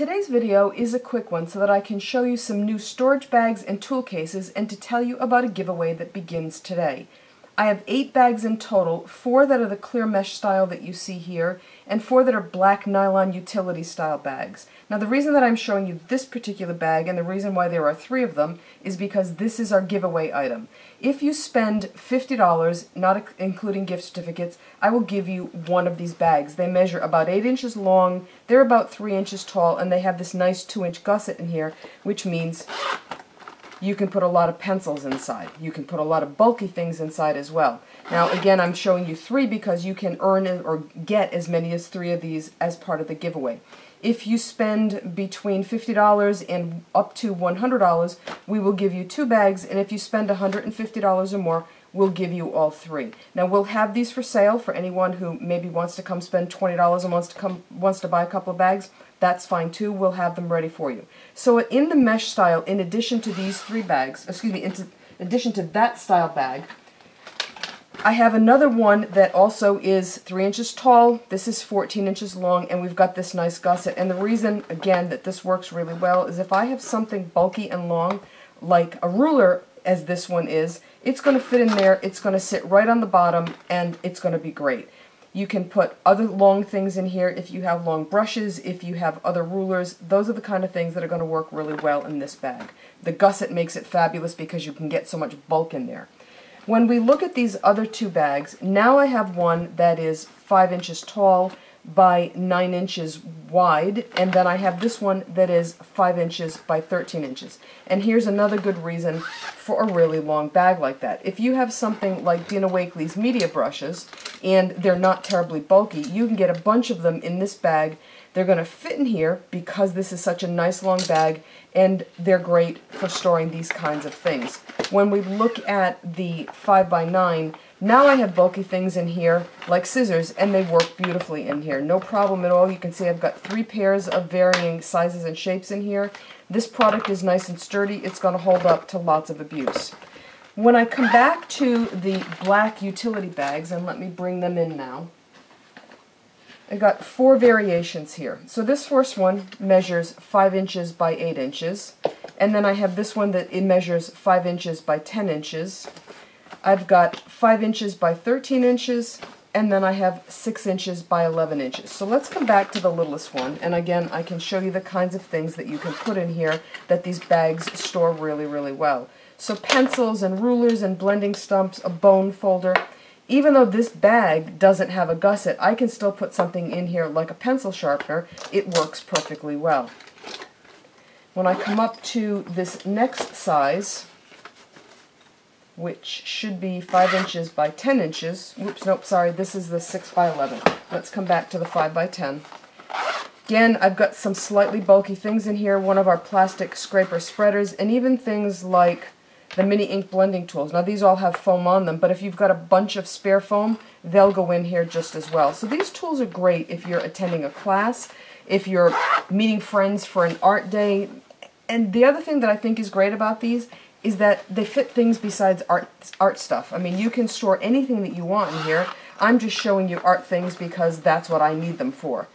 Today's video is a quick one so that I can show you some new storage bags and tool cases and to tell you about a giveaway that begins today. I have eight bags in total, four that are the clear mesh style that you see here, and four that are black nylon utility style bags. Now the reason that I'm showing you this particular bag and the reason why there are three of them is because this is our giveaway item. If you spend $50, not including gift certificates, I will give you one of these bags. They measure about 8 inches long, they're about 3 inches tall, and they have this nice 2 inch gusset in here, which means you can put a lot of pencils inside. You can put a lot of bulky things inside as well. Now again, I'm showing you three because you can earn or get as many as three of these as part of the giveaway. If you spend between $50 and up to $100, we will give you two bags, and if you spend $150 or more, we'll give you all three. Now we'll have these for sale for anyone who maybe wants to come spend $20 and wants to come wants to buy a couple of bags. That's fine too. We'll have them ready for you. So in the mesh style, in addition to these three bags, excuse me, in addition to that style bag, I have another one that also is 3 inches tall. This is 14 inches long, and we've got this nice gusset. And the reason, again, that this works really well is if I have something bulky and long, like a ruler, as this one is, it's going to fit in there, it's going to sit right on the bottom, and it's going to be great. You can put other long things in here if you have long brushes, if you have other rulers. Those are the kind of things that are going to work really well in this bag. The gusset makes it fabulous because you can get so much bulk in there. When we look at these other two bags, now I have one that is 5 inches tall by 9 inches wide, and then I have this one that is 5 inches by 13 inches. And here's another good reason for a really long bag like that. If you have something like Dina Wakley's media brushes, and they're not terribly bulky, you can get a bunch of them in this bag. They're going to fit in here because this is such a nice long bag, and they're great for storing these kinds of things. When we look at the 5x9, now I have bulky things in here, like scissors, and they work beautifully in here. No problem at all. You can see I've got three pairs of varying sizes and shapes in here. This product is nice and sturdy. It's going to hold up to lots of abuse. When I come back to the black utility bags, and let me bring them in now, I got four variations here. So this first one measures 5 inches by 8 inches, and then I have this one that it measures 5 inches by 10 inches, I've got 5 inches by 13 inches, and then I have 6 inches by 11 inches. So let's come back to the littlest one, and again, I can show you the kinds of things that you can put in here that these bags store really, really well. So pencils and rulers and blending stumps, a bone folder. Even though this bag doesn't have a gusset, I can still put something in here like a pencil sharpener. It works perfectly well. When I come up to this next size, which should be 5 inches by 10 inches. Oops, nope, sorry, this is the 6 by 11. Let's come back to the 5 by 10. Again, I've got some slightly bulky things in here, one of our plastic scraper spreaders, and even things like the mini ink blending tools. Now these all have foam on them, but if you've got a bunch of spare foam, they'll go in here just as well. So these tools are great if you're attending a class, if you're meeting friends for an art day. And the other thing that I think is great about these is that they fit things besides art art stuff. I mean, you can store anything that you want in here. I'm just showing you art things because that's what I need them for.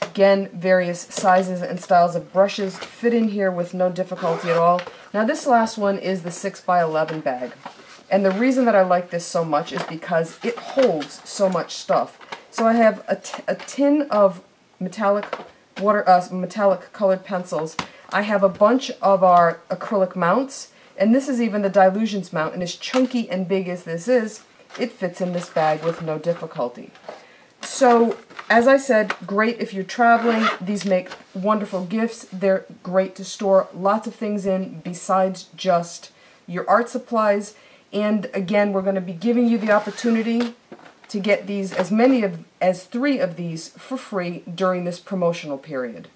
Again, various sizes and styles of brushes fit in here with no difficulty at all. Now this last one is the 6x11 bag. And the reason that I like this so much is because it holds so much stuff. So I have a, a tin of metallic water, uh, metallic colored pencils. I have a bunch of our acrylic mounts and this is even the Dylusions mount, and as chunky and big as this is, it fits in this bag with no difficulty. So, as I said, great if you're traveling. These make wonderful gifts. They're great to store lots of things in besides just your art supplies. And again, we're going to be giving you the opportunity to get these, as many of, as three of these for free during this promotional period.